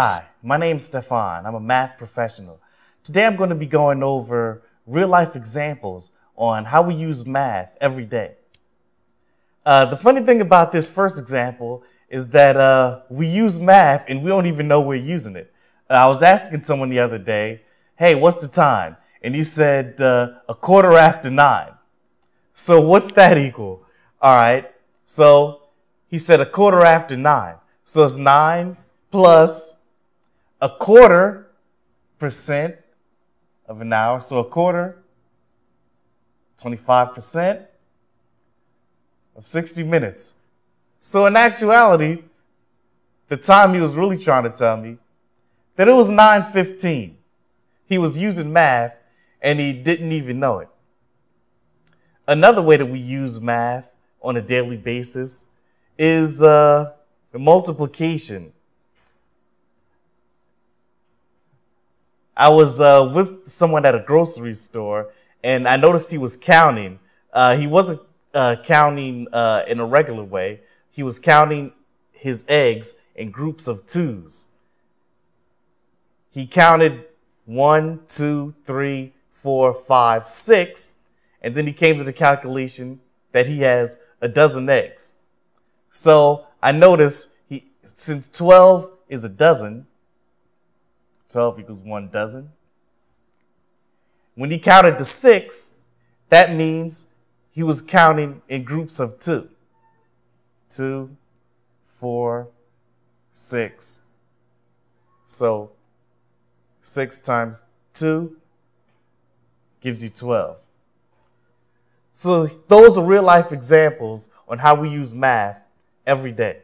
Hi, my name's Stefan. I'm a math professional. Today I'm going to be going over real life examples on how we use math every day. Uh, the funny thing about this first example is that uh, we use math and we don't even know we're using it. Uh, I was asking someone the other day, hey, what's the time? And he said, uh, a quarter after nine. So what's that equal? All right. So he said a quarter after nine. So it's nine plus a quarter percent of an hour. So a quarter, 25% of 60 minutes. So in actuality, the time he was really trying to tell me that it was 9:15. He was using math and he didn't even know it. Another way that we use math on a daily basis is uh, multiplication. I was uh, with someone at a grocery store and I noticed he was counting. Uh, he wasn't uh, counting uh, in a regular way, he was counting his eggs in groups of twos. He counted one, two, three, four, five, six, and then he came to the calculation that he has a dozen eggs. So I noticed he, since 12 is a dozen, 12 equals one dozen. When he counted to six, that means he was counting in groups of two. Two, four, six. So six times two gives you 12. So those are real life examples on how we use math every day.